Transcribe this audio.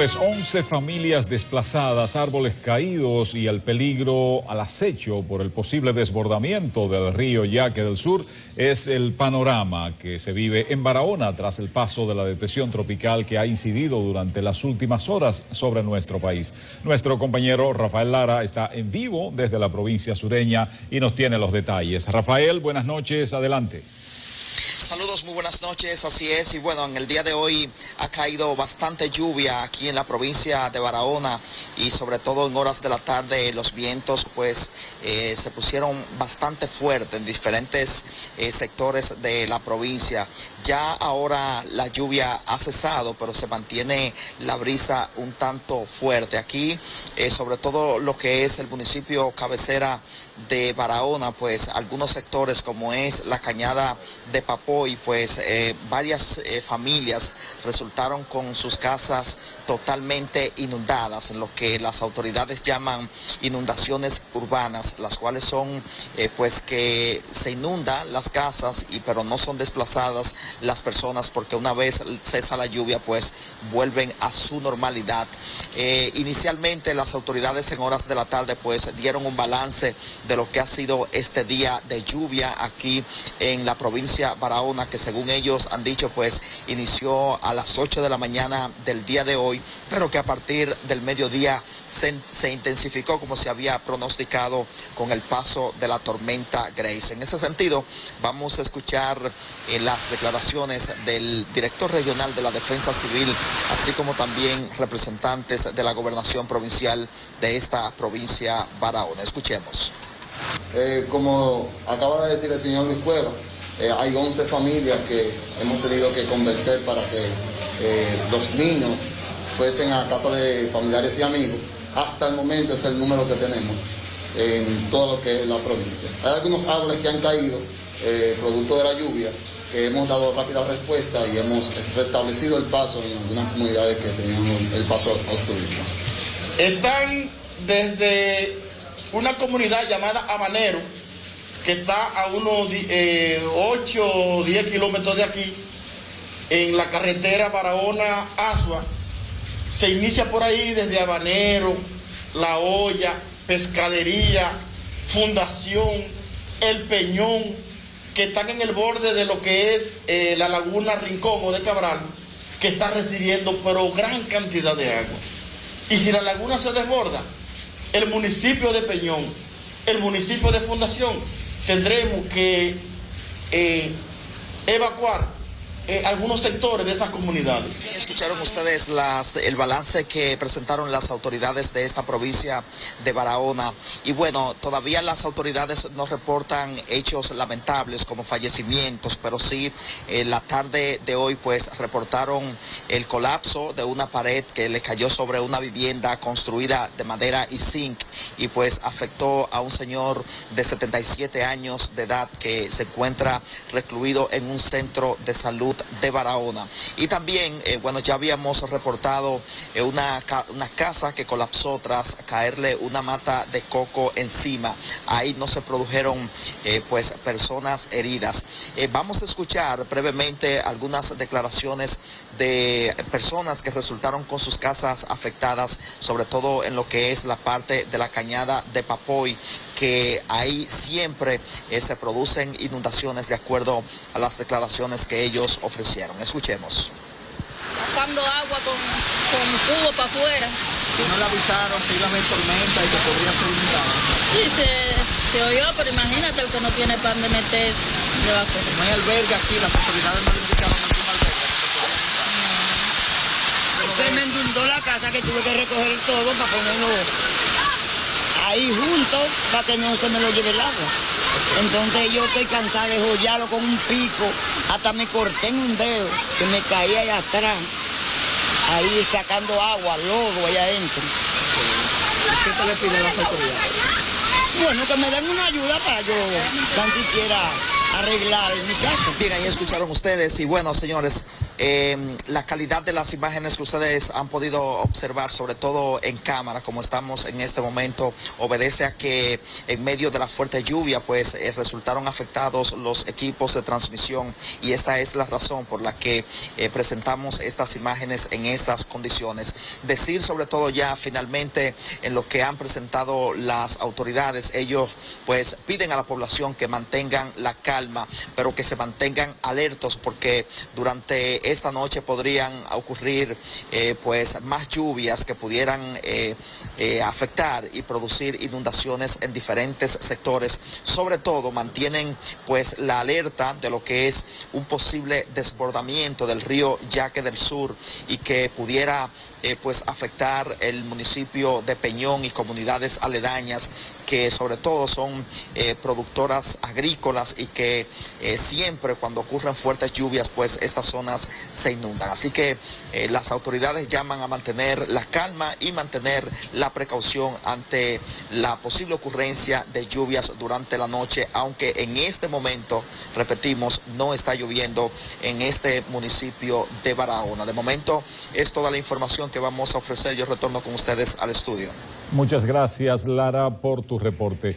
11 familias desplazadas, árboles caídos y el peligro al acecho por el posible desbordamiento del río Yaque del Sur es el panorama que se vive en Barahona tras el paso de la depresión tropical que ha incidido durante las últimas horas sobre nuestro país. Nuestro compañero Rafael Lara está en vivo desde la provincia sureña y nos tiene los detalles. Rafael, buenas noches, adelante. Muy buenas noches, así es. Y bueno, en el día de hoy ha caído bastante lluvia aquí en la provincia de Barahona y sobre todo en horas de la tarde los vientos pues eh, se pusieron bastante fuertes en diferentes eh, sectores de la provincia. Ya ahora la lluvia ha cesado, pero se mantiene la brisa un tanto fuerte. Aquí, eh, sobre todo lo que es el municipio cabecera de Barahona, pues algunos sectores como es la cañada de Papoy, pues eh, varias eh, familias resultaron con sus casas totalmente inundadas, en lo que las autoridades llaman inundaciones urbanas, las cuales son pues que se inundan las casas y pero no son desplazadas las personas porque una vez cesa la lluvia pues vuelven a su normalidad. Eh, inicialmente las autoridades en horas de la tarde pues dieron un balance de lo que ha sido este día de lluvia aquí en la provincia Barahona que según ellos han dicho pues inició a las 8 de la mañana del día de hoy pero que a partir del mediodía se, intensificó como se había pronosticado con el paso de la tormenta Grace. En ese sentido, vamos a escuchar eh, las declaraciones del director regional de la Defensa Civil, así como también representantes de la gobernación provincial de esta provincia Barahona. Escuchemos. Eh, como acaba de decir el señor Luis eh, hay 11 familias que hemos tenido que convencer para que los niños fuesen a casa de familiares y amigos hasta el momento es el número que tenemos en todo lo que es la provincia. Hay algunos árboles que han caído eh, producto de la lluvia, que hemos dado rápida respuesta y hemos restablecido el paso en algunas comunidades que tenían el paso obstruido. Están desde una comunidad llamada Habanero, que está a unos 8 eh, o 10 kilómetros de aquí, en la carretera Barahona-Asua, se inicia por ahí desde Habanero, La Olla, Pescadería, Fundación, El Peñón, que están en el borde de lo que es eh, la laguna Rincón de Cabral, que está recibiendo pero gran cantidad de agua. Y si la laguna se desborda, el municipio de Peñón, el municipio de Fundación, tendremos que eh, evacuar eh, algunos sectores de esas comunidades. Escucharon ustedes el balance que presentaron las autoridades de esta provincia de Barahona y bueno, todavía las autoridades no reportan hechos lamentables como fallecimientos, pero sí en la tarde de hoy pues reportaron el colapso de una pared que le cayó sobre una vivienda construida de madera y zinc y pues afectó a un señor de 77 años de edad que se encuentra recluido en un centro de salud de Barahona. Y también, eh, bueno, ya habíamos reportado eh, una, una casa que colapsó tras caerle una mata de coco encima. Ahí no se produjeron eh, pues personas heridas. vamos a escuchar brevemente algunas declaraciones de personas que resultaron con sus casas afectadas, sobre todo en lo que es la parte de la cañada de Papoy, que ahí siempre eh, se producen inundaciones de acuerdo a las declaraciones que ellos ofrecieron. Escuchemos. Sacando agua con, con cubo para afuera. ¿Y no le avisaron que iba a haber tormenta y que podría ser inundado? Sí, se, se, oyó, pero imagínate el que no tiene pan de meter debajo. No hay albergue aquí, las autoridades no le indicaron ningún albergue. Se me inundó la casa que tuve que recoger todo para ponerlo ahí junto para que no se me lo lleve el agua. Entonces yo estoy cansada de joyarlo con un pico, hasta me corté en un dedo, que me caía allá atrás, ahí sacando agua, lodo allá adentro. ¿Qué te le piden las autoridades? Bueno, que me den una ayuda para yo tan siquiera arreglar mi casa. Bien, ahí escucharon ustedes y bueno, señores, Eh, la calidad de las imágenes que ustedes han podido observar, sobre todo en cámara, como estamos en este momento, obedece a que en medio de la fuerte lluvia, pues eh, resultaron afectados los equipos de transmisión y esa es la razón por la que eh, presentamos estas imágenes en estas condiciones. Decir sobre todo ya finalmente en lo que han presentado las autoridades, ellos pues piden a la población que mantengan la calma, pero que se mantengan alertos porque durante esta noche podrían ocurrir eh, pues más lluvias que pudieran eh, eh, afectar y producir inundaciones en diferentes sectores. Sobre todo mantienen pues la alerta de lo que es un posible desbordamiento del río Yaque del Sur y que pudiera pues afectar el municipio de Peñón y comunidades aledañas que sobre todo son productoras agrícolas y que siempre cuando ocurren fuertes lluvias pues estas zonas se inundan. Así que las autoridades llaman a mantener la calma y mantener la precaución ante la posible ocurrencia de lluvias durante la noche, aunque en este momento, repetimos, no está lloviendo en este municipio de Barahona. De momento es toda la información que vamos a ofrecer. Yo retorno con ustedes al estudio. Muchas gracias, Lara, por tu reporte.